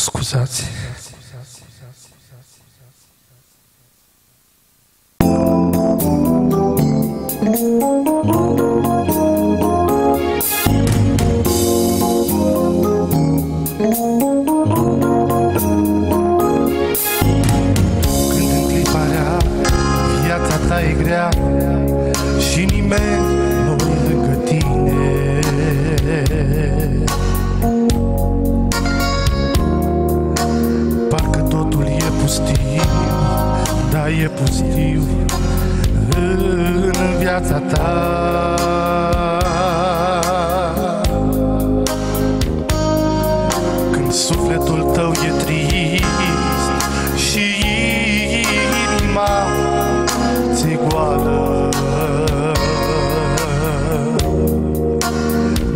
Scuzați. Când în clipa rea Viața ta e grea Și nimeni viața ta. Când sufletul tău e trist Și inima ți goală.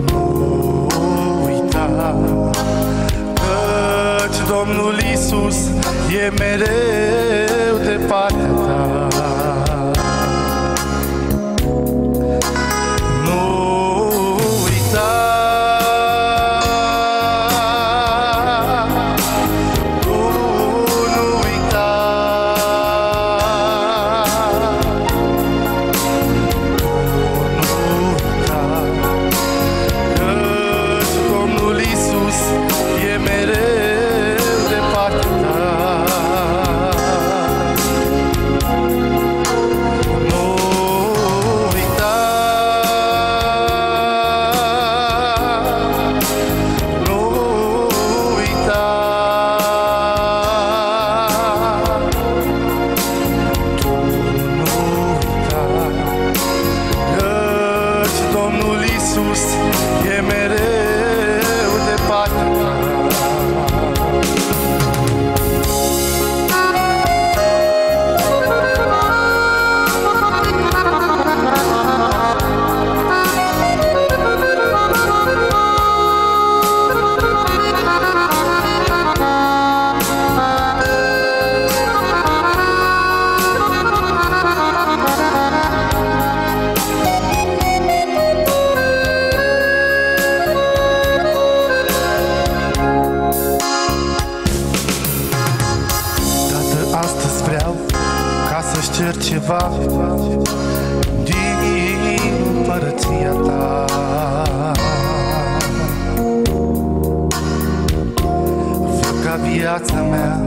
Nu uita Căci Domnul Isus e mereu de partea ta cer ceva din împărăția ta. Fă ca viața mea,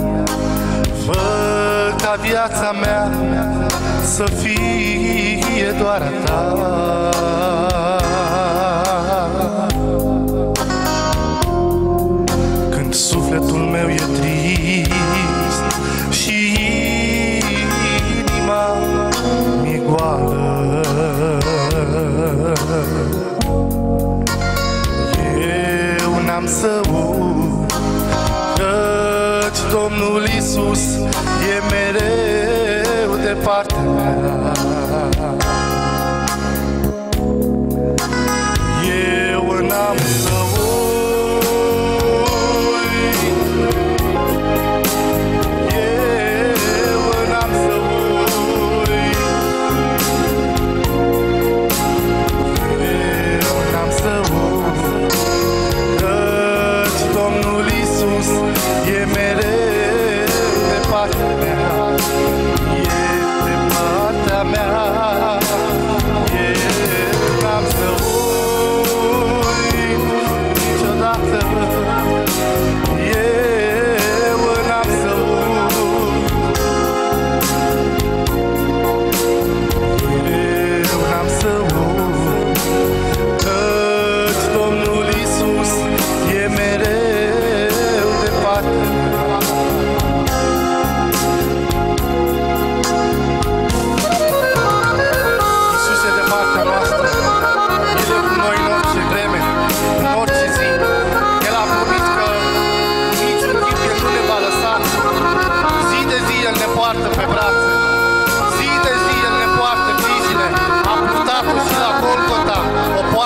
fă ca viața mea să fie doar a ta. Mereu de partea mea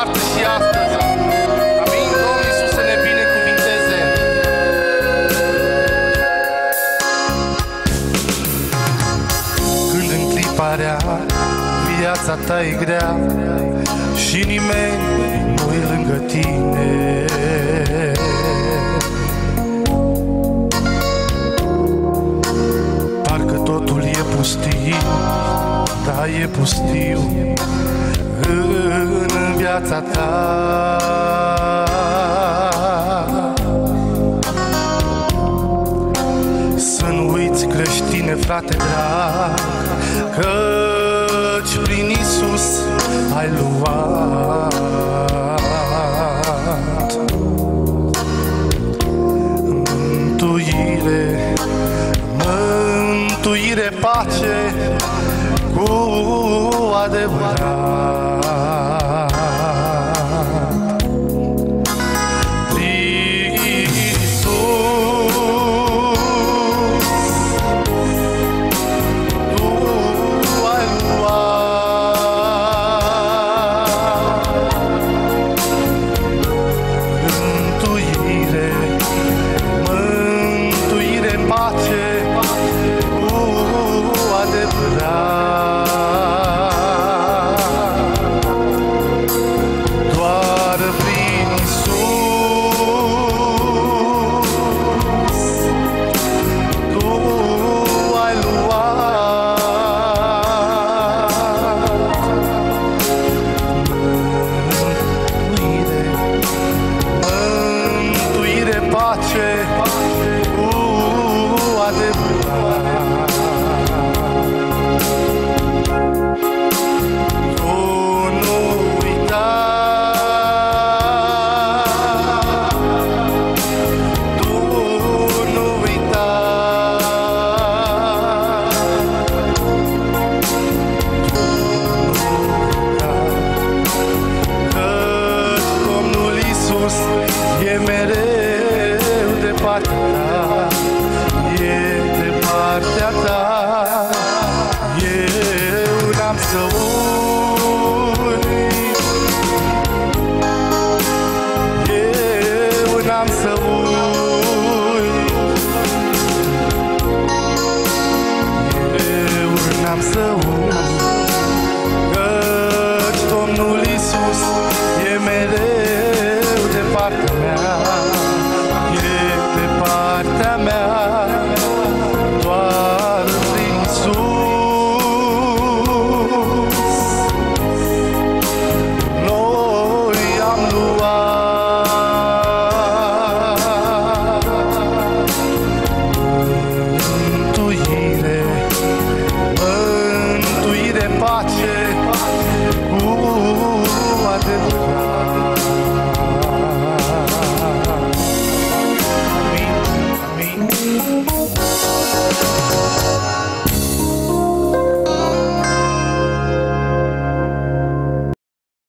departe și astăzi. Când în viața ta e grea și nimeni nu e lângă tine. Parcă totul e pustiu, da e pustiu. În viața ta. Să nu uiți creștine, frate drag Căci prin Isus ai luat Mântuire, mântuire, pace cu adevărat